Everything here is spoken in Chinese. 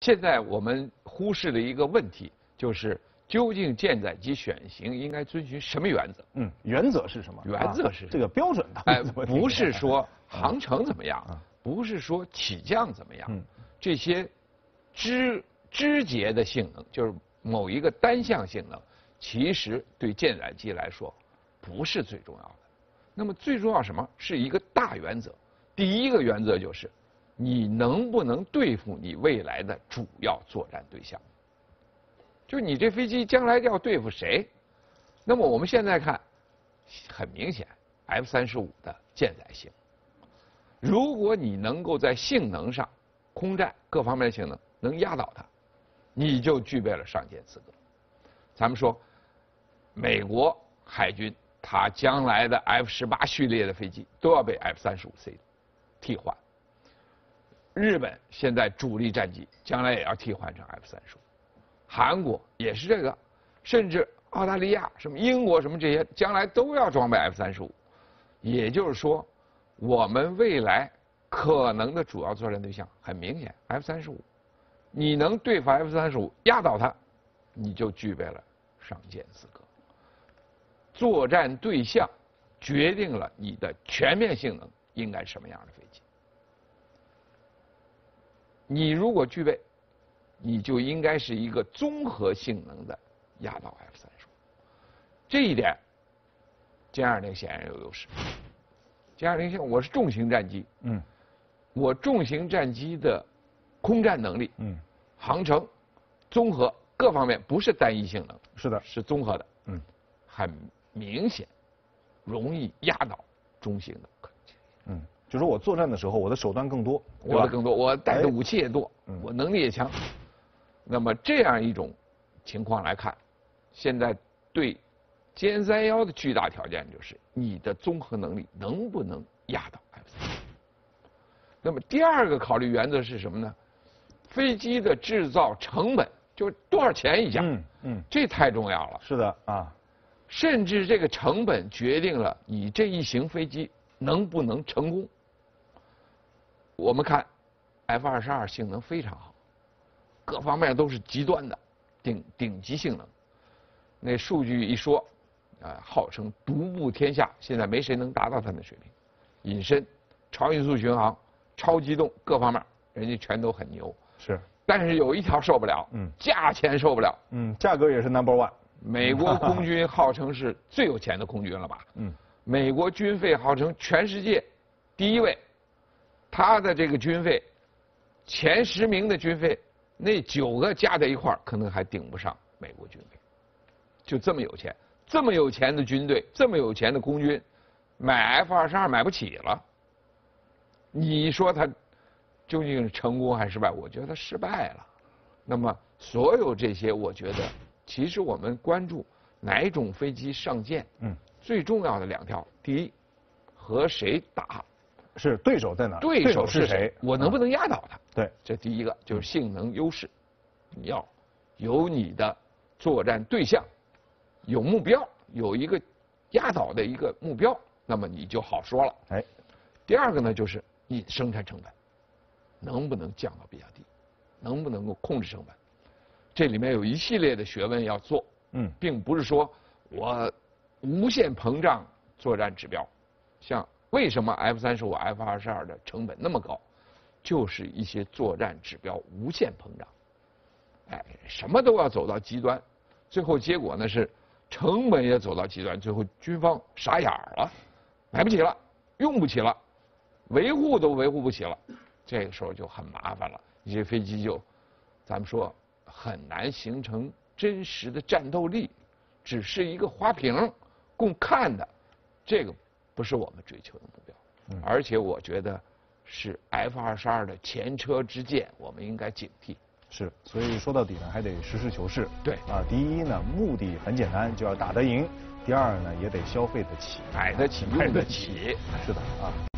现在我们忽视了一个问题，就是究竟舰载机选型应该遵循什么原则？嗯，原则是什么？原则是这个标准的。哎，不是说航程怎么样，不是说起降怎么样，这些枝枝节的性能，就是某一个单项性能，其实对舰载机来说不是最重要的。那么最重要什么？是一个大原则。第一个原则就是。你能不能对付你未来的主要作战对象？就你这飞机将来要对付谁？那么我们现在看，很明显，F 三十五的舰载性，如果你能够在性能上、空战各方面性能能压倒它，你就具备了上舰资格。咱们说，美国海军它将来的 F 十八序列的飞机都要被 F 三十五 C 替换。日本现在主力战机将来也要替换成 F 三十五，韩国也是这个，甚至澳大利亚、什么英国什么这些，将来都要装备 F 三十五。也就是说，我们未来可能的主要作战对象很明显，F 三十五。你能对付 F 三十五，压倒它，你就具备了上舰资格。作战对象决定了你的全面性能应该什么样的飞机。你如果具备，你就应该是一个综合性能的压倒 F 三十五，这一点，歼二零显然有优势。歼二零像我是重型战机，嗯，我重型战机的空战能力，嗯，航程、综合各方面不是单一性能，是的，是综合的，嗯，很明显，容易压倒中型的，嗯。就说我作战的时候，我的手段更多，我的更多，我带的武器也多，我能力也强。那么这样一种情况来看，现在对歼三幺的巨大条件就是你的综合能力能不能压倒 F 三。那么第二个考虑原则是什么呢？飞机的制造成本，就是多少钱一架？嗯嗯，这太重要了。是的啊，甚至这个成本决定了你这一型飞机能不能成功。我们看，F 二十二性能非常好，各方面都是极端的顶顶级性能。那数据一说，啊，号称独步天下，现在没谁能达到它的水平。隐身、超音速巡航、超机动各方面，人家全都很牛。是。但是有一条受不了，嗯，价钱受不了。嗯，价格也是 Number One。美国空军 号称是最有钱的空军了吧？嗯。美国军费号称全世界第一位。他的这个军费，前十名的军费，那九个加在一块儿，可能还顶不上美国军费。就这么有钱，这么有钱的军队，这么有钱的空军，买 F 二十二买不起了。你说他究竟是成功还是失败？我觉得他失败了。那么所有这些，我觉得其实我们关注哪种飞机上舰，嗯，最重要的两条：第一，和谁打。是对手在哪？对手是谁？我能不能压倒他？对，这第一个就是性能优势。你要有你的作战对象，有目标，有一个压倒的一个目标，那么你就好说了。哎，第二个呢，就是你生产成本能不能降到比较低，能不能够控制成本？这里面有一系列的学问要做。嗯，并不是说我无限膨胀作战指标，像。为什么 F 三十五、F 二十二的成本那么高？就是一些作战指标无限膨胀，哎，什么都要走到极端，最后结果呢是成本也走到极端，最后军方傻眼了，买不起了，用不起了，维护都维护不起了，这个时候就很麻烦了，一些飞机就，咱们说很难形成真实的战斗力，只是一个花瓶供看的，这个。不是我们追求的目标，而且我觉得是 F 二十二的前车之鉴，我们应该警惕。是，所以说到底呢，还得实事求是。对啊，第一呢，目的很简单，就要打得赢；第二呢，也得消费得起，买得起，用得起。是的啊。